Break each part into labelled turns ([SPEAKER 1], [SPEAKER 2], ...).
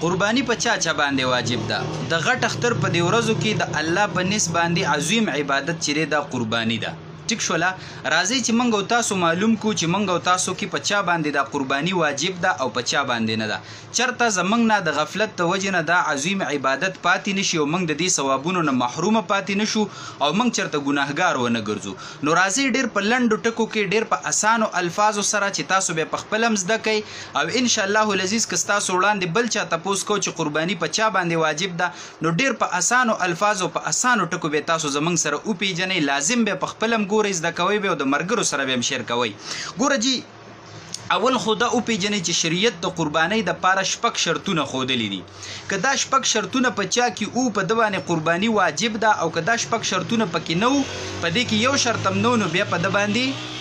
[SPEAKER 1] قرباني په چا چا باندې واجب ده د غټ اختر په دې ورځو کې د الله په نس باندې عظیم عبادت چې دی دا قرباني ده ټیک شولا راځي چې منګ او تاسو معلوم کو چې منګ او تاسو کې په چا باندې دا قرباني واجب ده او په چا باندې نه ده چرته زمنګ نه د غفلت د وجې نه دا عظیم عبادت پاتې نشي او منګ د دې ثوابونو نه محروم پاتې نشو او منګ چرته ګناهګار و نه ګرځو نو راځي ډیر په لندو ټکو کې ډیر په اسانو الفاظو سره چې تاسو به په خپل مزده کوي او ان شاء الله العزیز که ستاسو وړاندې بل چا تپوس کو چې قرباني په چا باندې واجب ده نو ډیر په اسانو الفاظ او په اسانو ټکو به تاسو زمنګ سره او پیجنئ لازم به په خپلم ګورئ زده کوي به او د مرګرو سره به هم شیر کوئ ګوره جی اول خو دا او پیجنې چې شریعت د قرباني د پاره شپک شرطونه خودلې دي که دا شپک شرطونه په چا کې او په دوانه قرباني واجب ده او که دا شپک شرطونه پکې نه وو په دې کې یو شرط هم نو نو بیا په د باندې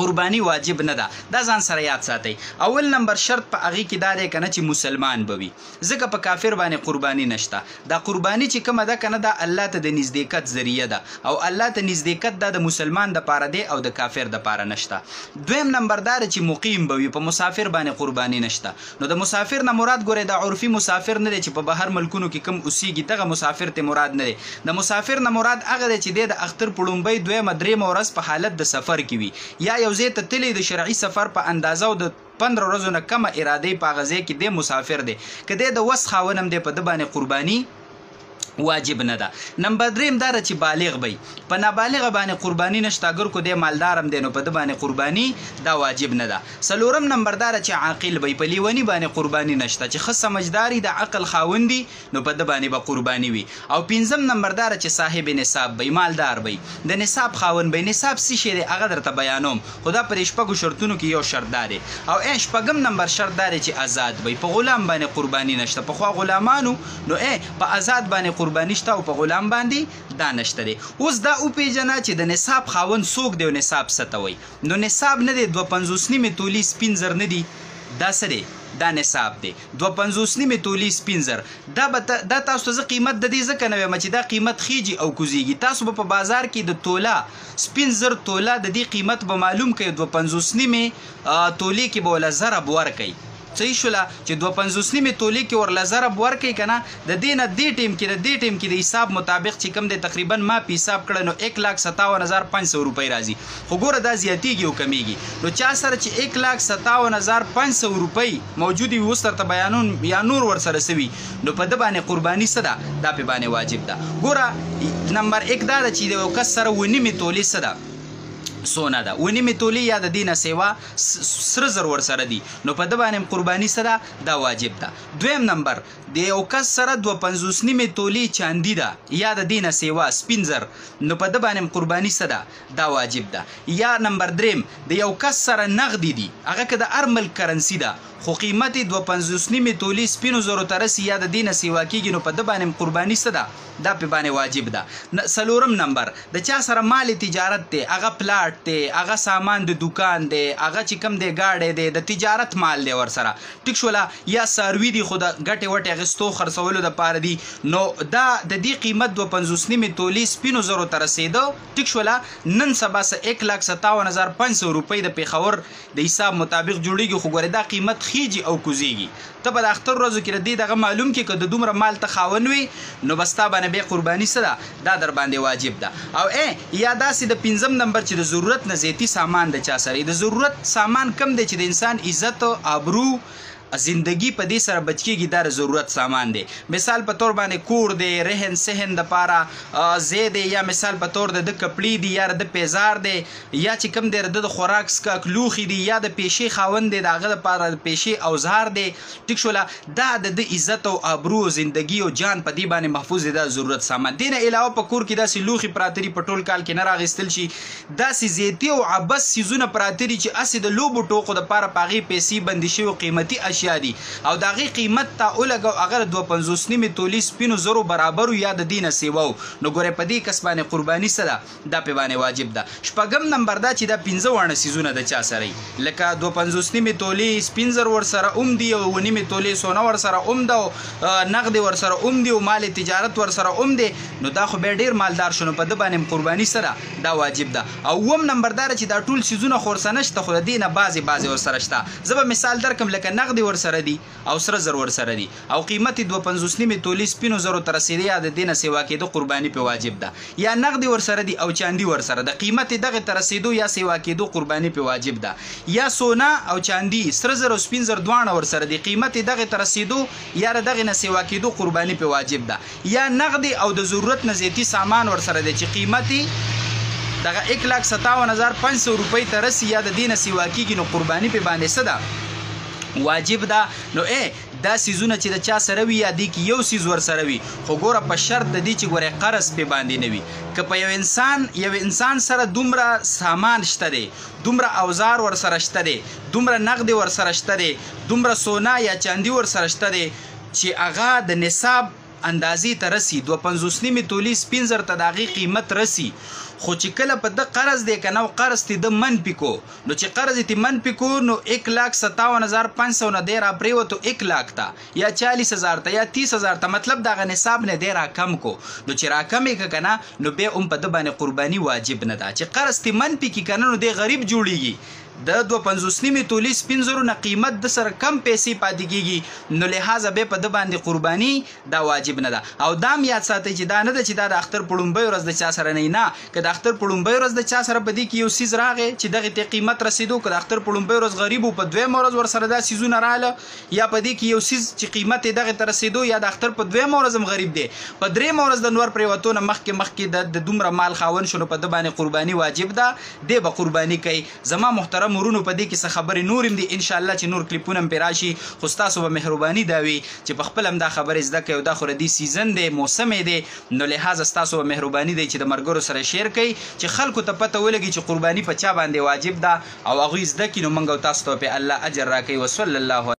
[SPEAKER 1] قرباني واجب نه ده دا ځان سره یاد ساتئ اول نمبر شرط په هغه کې دا دی کنه چې مسلمان به وي ځکه په کافر باندې قرباني نشته دا قرباني چې کومه ده کنه دا الله ته د نزدېکت ذریعہ ده او الله ته نزدېکت دا د مسلمان د پاره دی او د کافر د پاره نشته دویم نمبر دا چې مقیم به وي په مسافر باندې قرباني نشته نو د مسافر نه مراد ګوره د عرفي مسافر نه دی چې په بهر ملکونو کې کم اوسېږي دغه مسافر ته مراد نه دی د مسافر نه مراد هغه دی چې دی د اختر په ړومبۍ دویمه درېیمه ورځ په حالت د سفر کې وي یا یو ځای ته تللی د شرعي سفر په اندازه او د پندره ورځو نه کمه اراده په هغه ځای کې دی مسافر دی که دی د وس خاون هم دی په ده باندې قرباني واجب نه ده نمبر دریم دا چې بالغ وي په نابالغ باندې قرباني نشته اگر کو د مالدارم دینو په د باندې قرباني دا واجب نه ده سلورم نمبر دا چې عاقل وي په لیونی باندې قرباني نشته چې خه سمجداري د عقل خاوندي نو په د باندې به قرباني وي او پنځم نمبر دا چې صاحب نصاب وي مالدار وي د نصاب خاوند وي نصاب څه شي دی هغه درته بیانوم خدا پر شپږو شرطونو کې یو شرط دا دی او اې شپږم نمبر شرط دا چې آزاد وي په غلام باندې قرباني نشته په خو غلامانو نو ای په ازاد باندې قرباني شته او په غلام باندې دا نشته دی اوس دا وپیژنه چې د نصاب خاوند څوک دی او نصاب څه ته وایي نو نصاب نه دی دوه پنځوس نیمې تولي سپین زر نه دي دا څه دی دا نصاب دی دوه پنځوس نیمې تولي سپین زر دا به دا تاسو ته زه قیمت د دې ځکه نه وایم چې دا قیمت خیږي او کوزیږي تاسو به په بازار کې د توله سپین زر توله د دې قیمت به معلوم کړئ دوه پنځوس نیمې تولې کې به ولا ضرب ورکړئ څه یی شوله چی دوه پنځوس نیمه تولې کی ورله ضرب ورکی کنه ددی نه دی ټیم کی نه دی ټیم کی د حساب مطابق چی کوم دی تقریبا ما پی حساب کړی نو ایک لاک ستاون هزار پنج سوه روپی راځی خو ګوره دا زیاتیږی او کمیږی نو چا سره چی ایک لاک ستاون هزار پنج سوه روپی موجودی وی اوس درته بیانون یا نور ورسره څه وی نو په ده باندی قربانی څه ده دا په باندی واجب ده ګوره نمبر ایک دا ده چی د یو کس سره اوه نیمه تولې څه ده سونه ده اوه نیمه تولې یا ددی نه سیوا سره زر ورسره دي نو په د باندې قرباني سره دا واجب ده دویم نمبر د یو کس سره 250 نیمه تولې چاندي ده یا د دینه سیوا سپینزر نو په د باندې قرباني سره دا واجب ده یا نمبر دریم د یو کس سره نغدي دي هغه که د هر ملک کرنسي ده خو قیمت 250 نیمه تولې سپینو زرو ترسي یا د دینه سیوا کیږي نو په د باندې قرباني سره دا پۀ باندې واجب ده. څلورم نمبر، د چا سره مالې تجارت دی، هغه پلاټ دی، هغه سامان د دوکان دی، هغه چې کوم دی ګاډی دی، د تجارت مال دی ورسره، ټيک شول، يا څاروي دي خو د ګټې وټې اخستو خرڅولو د پاره دي، نو دا د دې قيمت دوه پنځوس نيمې تولې سپينو زرو ته رسېده، ټيک شول، نن سبا څه ايک لاک ستاون هزار پنج سو روپۍ د پېښور د حساب مطابق جوړیږي خو ګوره دا قیمت خیږي او کوزیږي ته به د اختر ورځو کې ردی دغه معلوم کې که د دومره مال ته خاون وي نو بس تا باندې به قرباني سره دا در باندې واجب ده او ای یا داسې د پنځم نمبر چې د ضرورت نه زیاتی سامان د چا سره د ضرورت سامان کم دی چې د انسان عزت ابرو زندګی په دی سره بچ کیږی دا د ضرورت سامان دی مثال په طور باندی کور دی رهن سهن د پاره زی دی یا مثال په طور د د کپړی دی یا د پیزار دی یا چې کم دی د خوراک سکاک لوخی دی یا د پیشی خاوند دی دا غد پاره پیشی اوزار دی ټیک شولا دا د د عزت او ابرو او زندګی او جان په دی باندی محفوظ دی دا ضرورت سامان دینه علاوه په کور کی دا سی لوخی پراتری په ټول کال کی نه راغستل شي داسې زیتي او عبث څیزونه پراته دي چې هسې د لوبو ټوقو لپاره په هغې پیسې بندې شوي او قیمتي اشیا دي او د هغې قیمت تا ولګه او هغه د دوه پنځوس نیمې تولې سپینو زرو برابر وو یا د دې نه سېوا وو نو ګورئ په دې کس باندې قرباني څه ده دا پرې باندې واجب ده شپږم نمبر دا چې دا پنځه واړه څیزونه د چا سره وي لکه دوه پنځوس نیمې تولې سپین زر ورسره هم دي او اووه نیمې تولې سونه ورسره هم ده او نغدې ورسره هم دي او مال تجارت ورسره هم دی نو دا خو بیا ډېر مالدار شو نو په ده باندې هم قرباني څه ده دا واجب ده او اووم نمبر داره چې دا ټول څیزونه خو ورسره نشته خو د دې نه بعضې بعضې ورسره شته زه به مثال درکړم لکه نغدې ورسره دي او سره زر ورسره دي او قیمت یې دوه پنځوس نیمې تولې سپینو زرو ته رسېدی یا د دې نه سېوا کېده قرباني پرې واجب ده یا نغدې ورسره دي او چاندي ورسره ده قیمت یې دغې ته رسېدو یا سېوا کېدو قرباني پرې واجب ده یا سونا او چاندي سره زر او سپین زر دواړه ورسره دي قیمت یې دغې ته رسېدو یا د دغې نه سېوا کېدو قرباني پرې واجب ده یا نغدی او د ضرورت نه زیاتی سامان ورسره دی چی قیمت یی دغه ایک لاک ستاون هزار پنج سو روپی ته رسی یا د دی نه سیوا کیږی نو قربانی په باندی څه ده واجب ده نو ای دا سیزونه چی د چا سره وی یا دی کی یو سیز ورسره وی خو ګوره په شرط د دی چی ګوره قرض په باندی نه وی که په یو انسان یو انسان سره دومره سامان شته دی دومره اوزار ورسره شته دی دومره نغدی ورسره شته دی دومره سونا یا چاندی ورسره شته دی چی هغه د نصاب اندازی ته رسی دوه پنځوس نیمی تولی سپین زر ته د هغی قیمت رسی خو چی کله په ده قرض دی کنه او قرض تی ده من پی کو نو چی قرض تی من پی کو نو ایک لاک ستاون هزار پنج سو نه دی راپریوتو ایک لاک ته یا چالیس هزار ته یا تیس هزار ته مطلب د هغه نصاب نه دی راکم کو نو چی راکم یی که کنه نو بیا هم په ده باندی قربانی واجب نده چی قرض تی من پی کی کنه نو دی غریب جوړیږی د دوه پنځوس نیمې تولې سپین زرو نه قیمت ده سره کم پیسې پاتې کېږي، نو لهذا بیا په ده باندې قرباني دا واجب نه ده. او دا هم یاد ساتئ چې دا نه ده چې دا د اختر په ړومبۍ ورځ د چا سره نه وي، نه، که د اختر په ړومبۍ ورځ د چا سره په دې کې یو څیز راغی چې دغې ته یې قیمت رسېدو، که د اختر په ړومبۍ ورځ غریب و، په دویمه ورځ ورسره دا څیزونه راغله یا په دې کې یو څیز چې قیمت یې دغې ته رسېدو یا د اختر په دویمه ورځ هم غریب دی، په درېیمه ورځ د نور پرېوتو نه مخکې مخکې د د دومره مال خاوند شو، نو په ده باندې قرباني واجب ده. دی به قرباني کوي زما محترم ورونو په دې کې څه خبرې نورې هم دي ان شاء الله چې نور کلیپونه هم پرې راشي خو ستاسو به مهرباني دا وي چې په خپله هم دا خبرې زده کړئ او دا خو ردي سیزن دی موسم یې دی نو لهذا ستاسو به مهرباني دی چې د ملګرو سره شیر کړئ چې خلکو ته پته ولګي چې قرباني په چا باندې واجب ده او هغوی زده کړي نو موږ او تاسو ته به پرې الله اجر راکوي وصلی الله